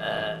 呃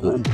Good.